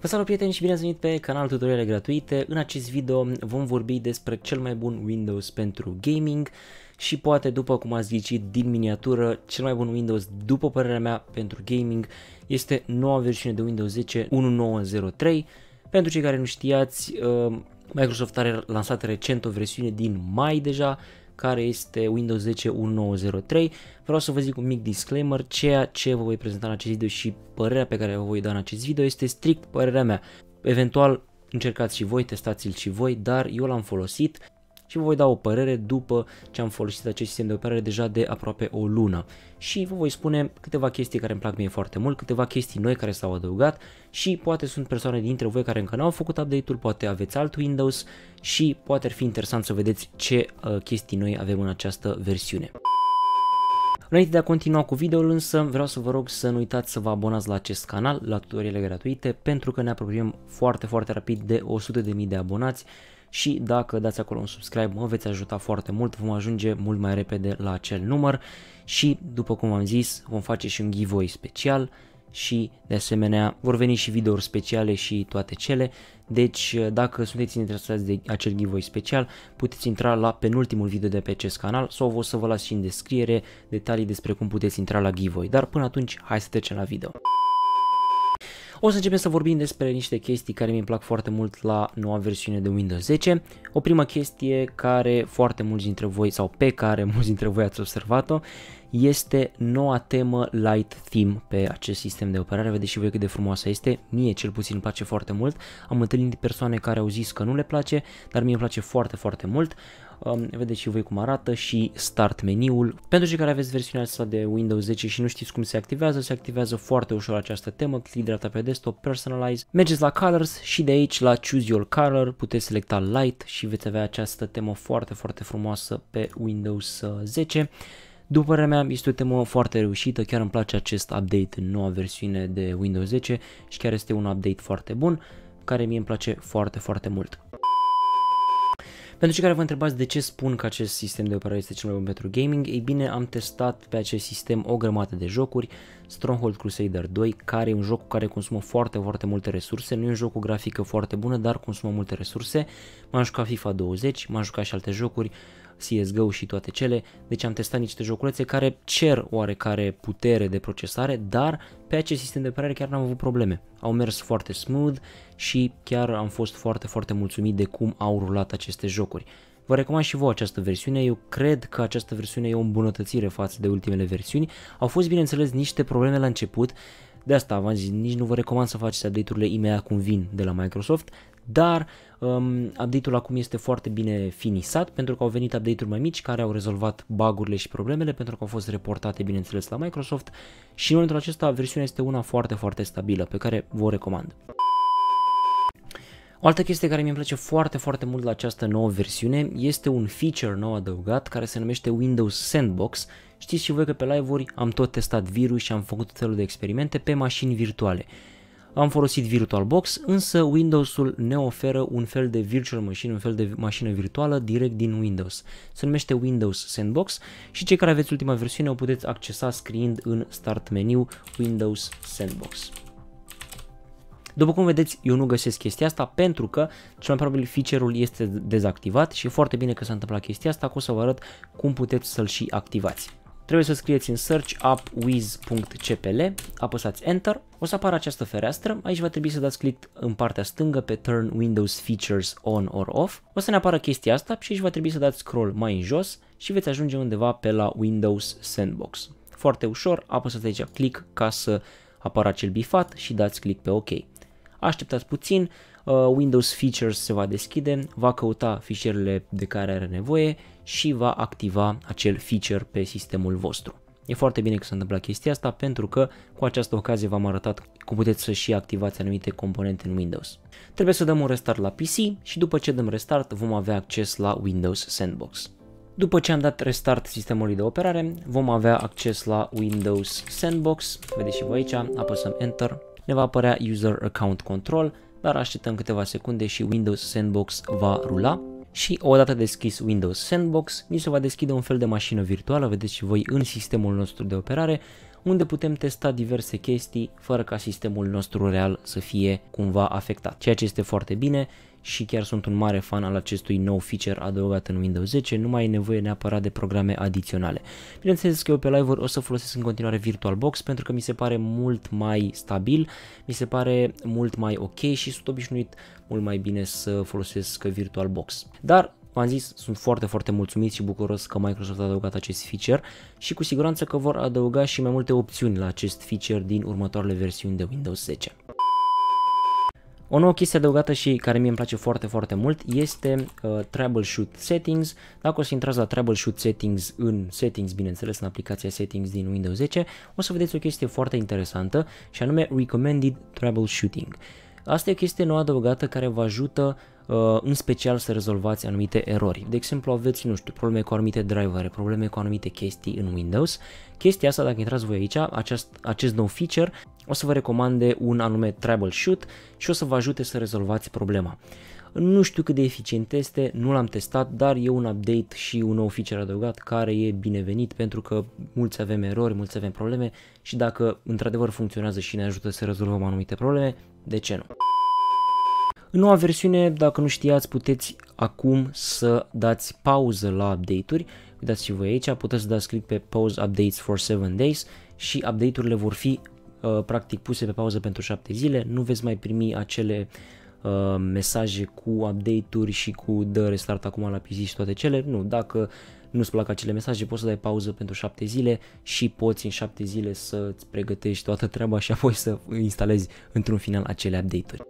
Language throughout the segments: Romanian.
Vă salut prieteni și bine ați venit pe canalul tutoriale gratuite. În acest video vom vorbi despre cel mai bun Windows pentru gaming și poate după cum ați ghicit din miniatură, cel mai bun Windows după părerea mea pentru gaming este noua versiune de Windows 10 1903. Pentru cei care nu știați, uh, Microsoft are lansat recent o versiune din mai deja care este Windows 10 1903. Vreau să vă zic un mic disclaimer, ceea ce vă voi prezenta în acest video și părerea pe care vă voi da în acest video este strict părerea mea. Eventual încercați și voi, testați-l și voi, dar eu l-am folosit și vă voi da o părere după ce am folosit acest sistem de operare deja de aproape o lună. Și vă voi spune câteva chestii care îmi plac mie foarte mult, câteva chestii noi care s-au adăugat și poate sunt persoane dintre voi care încă nu au făcut update-ul, poate aveți alt Windows și poate ar fi interesant să vedeți ce uh, chestii noi avem în această versiune. Înainte de a continua cu videoul însă, vreau să vă rog să nu uitați să vă abonați la acest canal, la tutoriale gratuite, pentru că ne apropiem foarte, foarte rapid de 100.000 de abonați și dacă dați acolo un subscribe mă veți ajuta foarte mult, vom ajunge mult mai repede la acel număr. Și după cum am zis vom face și un giveaway special și de asemenea vor veni și videouri speciale și toate cele, deci dacă sunteți interesați de acel giveaway special puteți intra la penultimul video de pe acest canal sau o să vă las și în descriere detalii despre cum puteți intra la giveaway, dar până atunci hai să trecem la video. O să începem să vorbim despre niște chestii care mi plac foarte mult la noua versiune de Windows 10. O primă chestie care foarte mulți dintre voi sau pe care mulți dintre voi ați observat-o este noua temă Light Theme pe acest sistem de operare. Vedeți și voi cât de frumoasă este. Mie cel puțin îmi place foarte mult. Am întâlnit persoane care au zis că nu le place, dar mie îmi place foarte, foarte mult. Um, vedeți și voi cum arată și Start meniul. Pentru cei care aveți versiunea asta de Windows 10 și nu știți cum se activează, se activează foarte ușor această temă. Click dreapta pe desktop, Personalize. Mergeți la Colors și de aici la Choose Your Color puteți selecta Light și veți avea această temă foarte, foarte frumoasă pe Windows 10. După părerea mea, este o temă foarte reușită, chiar îmi place acest update în noua versiune de Windows 10 și chiar este un update foarte bun, care mie îmi place foarte, foarte mult. Pentru cei care vă întrebați de ce spun că acest sistem de operare este cel mai bun pentru gaming, ei bine am testat pe acest sistem o grămadă de jocuri, Stronghold Crusader 2, care e un joc care consumă foarte, foarte multe resurse, nu e un joc cu grafică foarte bună, dar consumă multe resurse, m-am jucat FIFA 20, m-am jucat și alte jocuri, CSGO și toate cele, deci am testat niște joculețe care cer oarecare putere de procesare, dar pe acest sistem de operare chiar n-am avut probleme. Au mers foarte smooth și chiar am fost foarte, foarte mulțumit de cum au rulat aceste jocuri. Vă recomand și vouă această versiune, eu cred că această versiune e o îmbunătățire față de ultimele versiuni. Au fost bineînțeles niște probleme la început, de asta v-am zis, nici nu vă recomand să faceți update-urile imediat cum vin de la Microsoft, dar um, update-ul acum este foarte bine finisat pentru că au venit update-uri mai mici care au rezolvat bugurile și problemele pentru că au fost reportate bineînțeles la Microsoft și în momentul acesta versiunea este una foarte foarte stabilă pe care vă recomand. O altă chestie care mi-e place foarte, foarte mult la această nouă versiune este un feature nou adăugat care se numește Windows Sandbox. Știți și voi că pe live-uri am tot testat virus și am făcut tot felul de experimente pe mașini virtuale. Am folosit VirtualBox, însă Windows-ul ne oferă un fel de virtual machine, un fel de mașină virtuală direct din Windows. Se numește Windows Sandbox și cei care aveți ultima versiune o puteți accesa scriind în Start menu Windows Sandbox. După cum vedeți, eu nu găsesc chestia asta pentru că cel mai probabil feature-ul este dezactivat și e foarte bine că s-a întâmplat chestia asta, că o să vă arăt cum puteți să-l și activați. Trebuie să scrieți în search appwiz.cpl, apăsați Enter, o să apară această fereastră, aici va trebui să dați click în partea stângă pe Turn Windows Features On or Off, o să ne apară chestia asta și aici va trebui să dați scroll mai în jos și veți ajunge undeva pe la Windows Sandbox. Foarte ușor, apăsați aici click ca să apară acel bifat și dați click pe OK. Așteptați puțin, uh, Windows Features se va deschide, va căuta fișierele de care are nevoie și va activa acel feature pe sistemul vostru. E foarte bine că s-a întâmplat chestia asta pentru că cu această ocazie v-am arătat cum puteți să și activați anumite componente în Windows. Trebuie să dăm un restart la PC și după ce dăm restart vom avea acces la Windows Sandbox. După ce am dat restart sistemului de operare, vom avea acces la Windows Sandbox, vedeți și voi aici, apăsăm Enter, ne va apărea User Account Control, dar așteptăm câteva secunde și Windows Sandbox va rula. Și odată deschis Windows Sandbox, ni se va deschide un fel de mașină virtuală, vedeți și voi în sistemul nostru de operare, unde putem testa diverse chestii fără ca sistemul nostru real să fie cumva afectat, ceea ce este foarte bine și chiar sunt un mare fan al acestui nou feature adăugat în Windows 10, nu mai e nevoie neapărat de programe adiționale. Bineînțeles că eu pe live-uri o să folosesc în continuare VirtualBox pentru că mi se pare mult mai stabil, mi se pare mult mai ok și sunt obișnuit mult mai bine să folosesc VirtualBox. Dar V-am zis, sunt foarte, foarte mulțumit și bucuros că Microsoft a adăugat acest feature și cu siguranță că vor adăuga și mai multe opțiuni la acest feature din următoarele versiuni de Windows 10. O nouă chestie adăugată și care mie îmi place foarte, foarte mult este uh, Troubleshoot Settings. Dacă o să intrați la Troubleshoot Settings în Settings, bineînțeles, în aplicația Settings din Windows 10, o să vedeți o chestie foarte interesantă și anume Recommended Troubleshooting. Asta e o chestie nouă adăugată care vă ajută uh, în special să rezolvați anumite erori. De exemplu, aveți, nu știu, probleme cu anumite drivere, probleme cu anumite chestii în Windows. Chestia asta, dacă intrați voi aici, acest, acest nou feature, o să vă recomande un anume troubleshoot și o să vă ajute să rezolvați problema. Nu știu cât de eficient este, nu l-am testat, dar e un update și un nou feature adăugat care e binevenit pentru că mulți avem erori, mulți avem probleme și dacă într-adevăr funcționează și ne ajută să rezolvăm anumite probleme, de ce nu? În noua versiune, dacă nu știați, puteți acum să dați pauză la update-uri. Uitați și voi aici, puteți să dați click pe Pause Updates for 7 Days și update-urile vor fi uh, practic puse pe pauză pentru 7 zile. Nu veți mai primi acele uh, mesaje cu update-uri și cu dă restart acum la PC și toate cele. Nu, dacă nu-ți plac acele mesaje, poți să dai pauză pentru 7 zile și poți în 7 zile să-ți pregătești toată treaba și apoi să instalezi într-un final acele update-uri.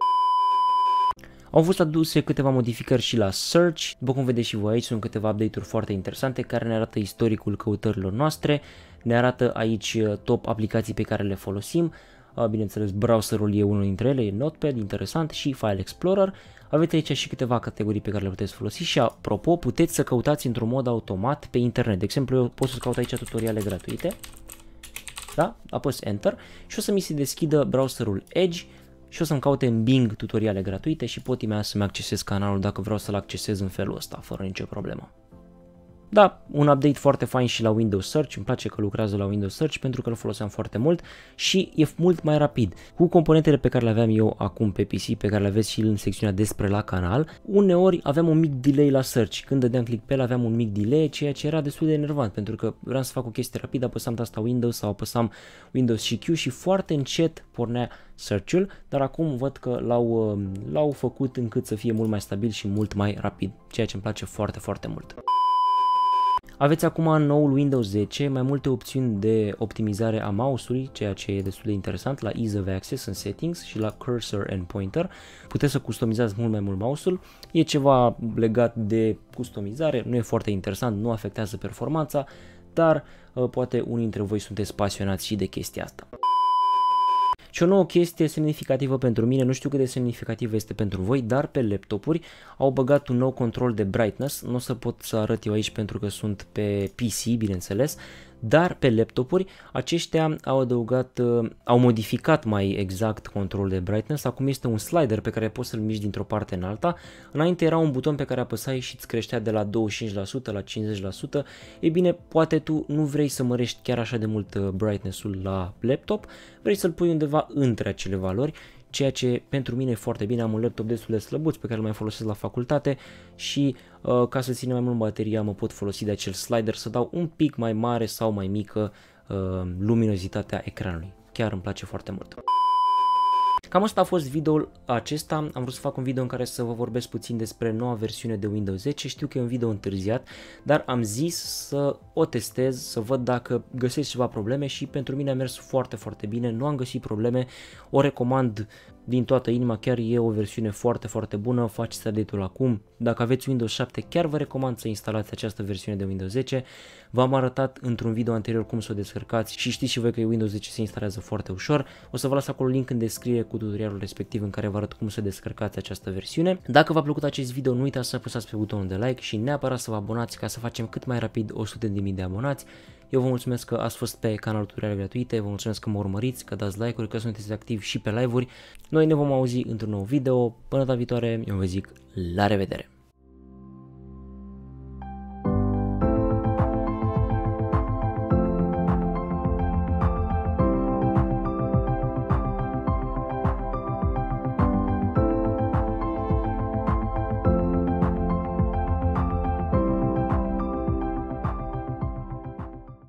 Au fost aduse câteva modificări și la Search, după cum vedeți și voi aici sunt câteva update-uri foarte interesante care ne arată istoricul căutărilor noastre, ne arată aici uh, top aplicații pe care le folosim, uh, bineînțeles browserul e unul dintre ele, e Notepad, interesant și File Explorer, aveți aici și câteva categorii pe care le puteți folosi și apropo puteți să căutați într-un mod automat pe internet, de exemplu eu pot să caut aici tutoriale gratuite, da? apăs Enter. Și o să mi se deschidă browserul Edge și o să-mi caute în Bing tutoriale gratuite și pot imediat să-mi accesez canalul dacă vreau să-l accesez în felul ăsta, fără nicio problemă. Da, un update foarte fain și la Windows Search, îmi place că lucrează la Windows Search pentru că îl foloseam foarte mult și e mult mai rapid. Cu componentele pe care le aveam eu acum pe PC, pe care le aveți și în secțiunea despre la canal, uneori aveam un mic delay la search. Când dădeam click pe el aveam un mic delay, ceea ce era destul de enervant pentru că vreau să fac o chestie rapidă, apăsam tasta Windows sau apăsam Windows și Q și foarte încet pornea search-ul, dar acum văd că l-au, l-au făcut încât să fie mult mai stabil și mult mai rapid, ceea ce îmi place foarte, foarte mult. Aveți acum în noul Windows 10 mai multe opțiuni de optimizare a mouse-ului, ceea ce e destul de interesant la Ease of Access în Settings și la Cursor and Pointer. Puteți să customizați mult mai mult mouse-ul. E ceva legat de customizare, nu e foarte interesant, nu afectează performanța, dar uh, poate unii dintre voi sunteți pasionați și de chestia asta. Și o nouă chestie semnificativă pentru mine, nu știu cât de semnificativă este pentru voi, dar pe laptopuri au băgat un nou control de brightness, nu o să pot să arăt eu aici pentru că sunt pe PC, bineînțeles, dar pe laptopuri aceștia au adăugat, uh, au modificat mai exact controlul de brightness, acum este un slider pe care poți să-l miști dintr-o parte în alta, înainte era un buton pe care apăsai și îți creștea de la 25% la 50%, e bine, poate tu nu vrei să mărești chiar așa de mult uh, brightness-ul la laptop, vrei să-l pui undeva între acele valori ceea ce pentru mine e foarte bine, am un laptop destul de slăbuț pe care îl mai folosesc la facultate și uh, ca să țină mai mult bateria mă pot folosi de acel slider să dau un pic mai mare sau mai mică uh, luminozitatea ecranului. Chiar îmi place foarte mult. Cam asta a fost videoul acesta, am vrut să fac un video în care să vă vorbesc puțin despre noua versiune de Windows 10, știu că e un video întârziat, dar am zis să o testez, să văd dacă găsesc ceva probleme și pentru mine a mers foarte, foarte bine, nu am găsit probleme, o recomand din toată inima, chiar e o versiune foarte, foarte bună, faceți update-ul acum. Dacă aveți Windows 7, chiar vă recomand să instalați această versiune de Windows 10. V-am arătat într-un video anterior cum să o descărcați și știți și voi că Windows 10 se instalează foarte ușor. O să vă las acolo link în descriere cu tutorialul respectiv în care vă arăt cum să descărcați această versiune. Dacă v-a plăcut acest video, nu uitați să apăsați pe butonul de like și neapărat să vă abonați ca să facem cât mai rapid 100.000 de abonați. Eu vă mulțumesc că ați fost pe canalul tutoriale gratuite, vă mulțumesc că mă urmăriți, că dați like-uri, că sunteți activi și pe live-uri. Noi ne vom auzi într-un nou video. Până data viitoare, eu vă zic la revedere!